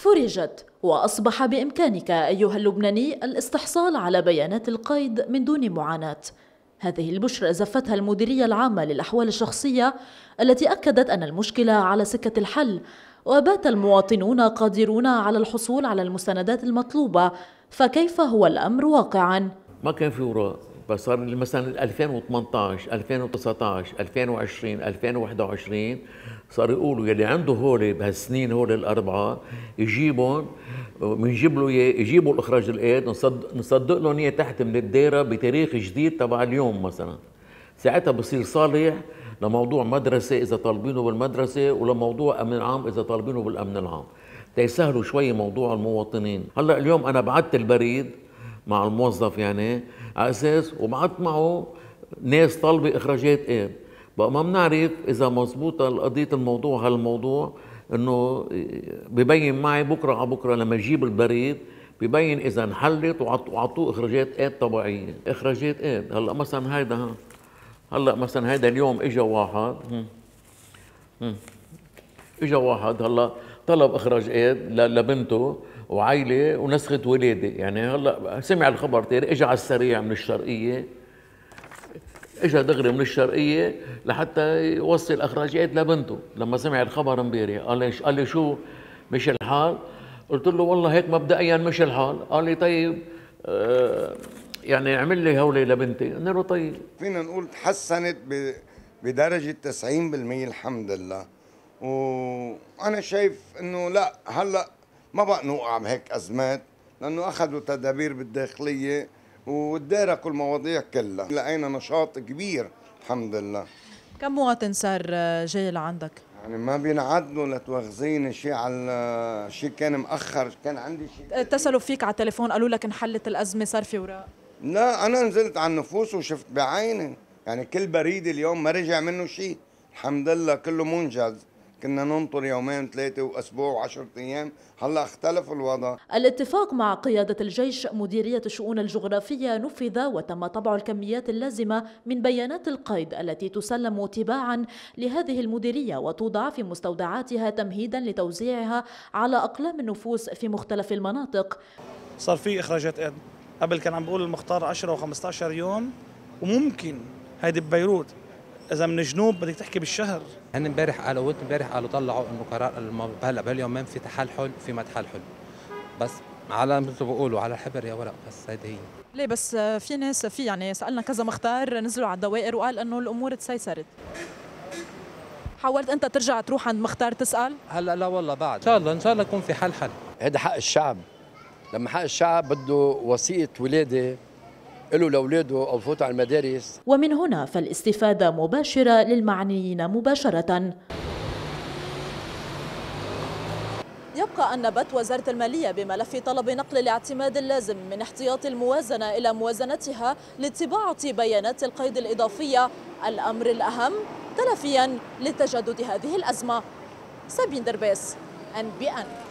فرجت وأصبح بإمكانك أيها اللبناني الاستحصال على بيانات القيد من دون معاناة هذه البشرى زفتها المديرية العامة للأحوال الشخصية التي أكدت أن المشكلة على سكة الحل وبات المواطنون قادرون على الحصول على المستندات المطلوبة فكيف هو الأمر واقعا؟ ما كان في وراء بس صار مثلا 2018 2019 2020 2021 صار يقولوا يلي عنده هول بهالسنين هول الأربعة يجيبهم بنجيب له يجيبوا الإخراج الإيد نصدق, نصدق لهم إياه تحت من الدائره بتاريخ جديد تبع اليوم مثلا. ساعتها بصير صالح لموضوع مدرسة إذا طالبينه بالمدرسة ولموضوع أمن عام إذا طالبينه بالأمن العام. تيسهلوا شوي موضوع المواطنين. هلأ اليوم أنا بعثت البريد مع الموظف يعني على أساس وبعثت معه ناس طالبه إخراجات ايد بقى ما بنعرف إذا مضبوطه قضية الموضوع هالموضوع إنه ببين معي بكرة على بكرة لما يجيب البريد ببين إذا انحلت وعطوه إخراجات ايد طبيعية. إخراجات ايد هلأ مثلا هيدا ها. هلأ مثلا هيدا اليوم اجى واحد اجى واحد هلأ طلب إخراج إيد لبنته وعائله ونسخة ولادة. يعني هلأ سمع الخبر تاني اجى على السريع من الشرقية اجى دغري من الشرقية لحتى يوصل اخراجات لبنته. لما سمع الخبر امبارح قال لي قال لي شو؟ مش الحال؟ قلت له والله هيك مبدئيا مش الحال. قال لي طيب آه يعني اعمل لي هولي لبنتي. قلنا له طيب. فينا نقول تحسنت بدرجة 90% الحمد لله. وأنا شايف انه لا هلا ما بقى نوقع بهيك أزمات لأنه أخذوا تدابير بالداخلية وتداركوا المواضيع كلها. لقينا نشاط كبير الحمد لله. كم مواطن صار جاي لعندك؟ يعني ما بينعدوا لتواخذيني شيء على شيء كان مأخر كان عندي شيء اتصلوا فيك على التليفون قالوا لك انحلت الأزمة صار في وراء. لا أنا نزلت على النفوس وشفت بعيني. يعني كل بريد اليوم ما رجع منه شيء الحمد لله كله منجز. كنا ننطر يومين ثلاثة وأسبوع وعشرة أيام. هلأ اختلف الوضع. الاتفاق مع قيادة الجيش مديرية الشؤون الجغرافية نفذ وتم طبع الكميات اللازمة من بيانات القيد التي تسلم تباعا لهذه المديرية وتوضع في مستودعاتها تمهيدا لتوزيعها على أقلام النفوس في مختلف المناطق. صار في إخراجات قبل. كان عم بقول المختار 10 و15 يوم وممكن هيدي ببيروت. إذا من جنوب بدك تحكي بالشهر. هن امبارح قالوا امبارح قالوا طلعوا إنه قرار هلأ بهاليومين في تحلحل في ما تحلحل بس على مثل بقولوا على الحبر يا ورق بس هيدي هي. ليه بس في ناس في يعني سألنا كذا مختار نزلوا على الدوائر وقال إنه الأمور تسيسرت. حاولت أنت ترجع تروح عند مختار تسأل؟ هلأ لا والله بعد. إن شاء الله إن شاء الله يكون في حل حل. هذا حق الشعب. لما حق الشعب بده وثيقه ولادة له لأولاده أو فوتوا على المدارس. ومن هنا فالاستفادة مباشرة للمعنيين مباشرة. يبقى أن نبت وزارة المالية بملف طلب نقل الاعتماد اللازم من احتياط الموازنة إلى موازنتها لطباعة بيانات القيد الإضافية. الأمر الأهم تلافيا لتجدد هذه الأزمة. سابين دربيس أن بي أن